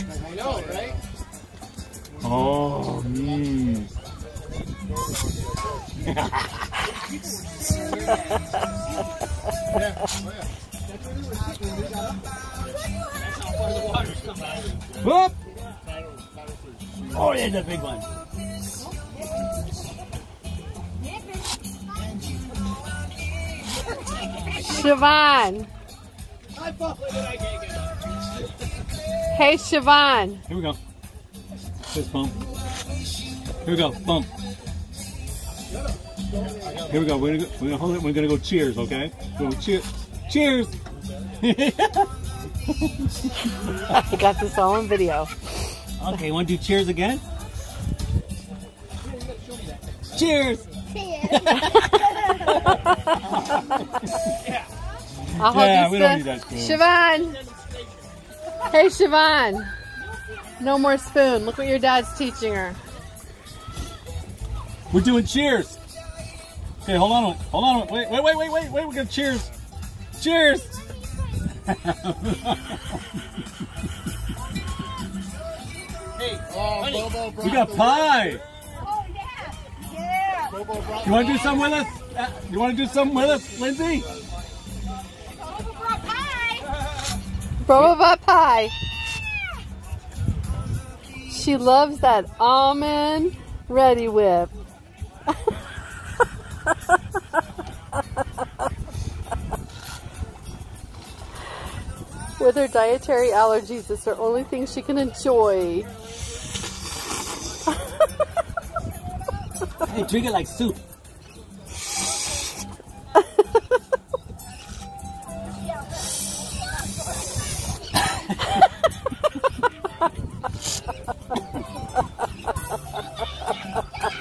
I know, right? Oh. Whoop! Oh, yeah, the big one. Siobhan. Hey, Siobhan. Here we go. Fist bump. Here we go. Bump. Here we go. We're gonna go, we're gonna hold it. We're gonna go cheers, okay? Go cheer. Cheers. I got this all on video. Okay, want to do cheers again? Cheers. I'll hold Yeah, this we don't need that. Siobhan. Hey, Siobhan. No more spoon. Look what your dad's teaching her. We're doing cheers. Okay, hold on. Hold on. Wait, wait, wait, wait, wait, wait. We're gonna cheers. Cheers. Oh, Bobo brought we got pie. Oh, yeah. Yeah. You want to do something with us? Uh, You want to do something with us, Lindsay? Boba pie. She loves that almond Reddi-wip. With her dietary allergies, it's her only thing she can enjoy. Hey, drink it like soup.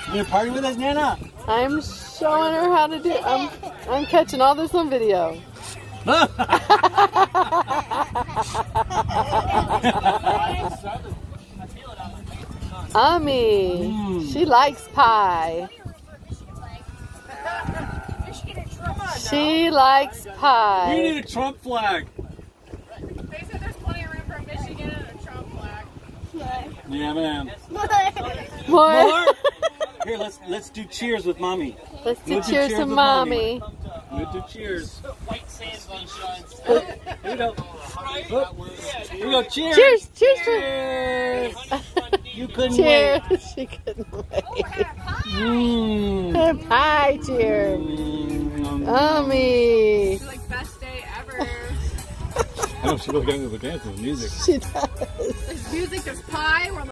You gonna party with us, Nana? I'm showing her how to do. I'm I'm catching all this on video. Ami, Mm. she likes pie. We should get a drum. She likes pie. we need a Trump flag. Michigan and a Trump flag. Yeah, man. More. More? Here, let's let's do cheers with mommy. Let's do We'll do cheers cheers to with mommy. We'll do cheers. White sand sunshine. Here we go. Here we go. Cheers. Cheers! Cheers! Cheers. You couldn't Cheers! wait. she couldn't wait. Mmm. Pie cheers! Ami! Like best day ever she really getting into the dance with music. She does. There's music, there's pie.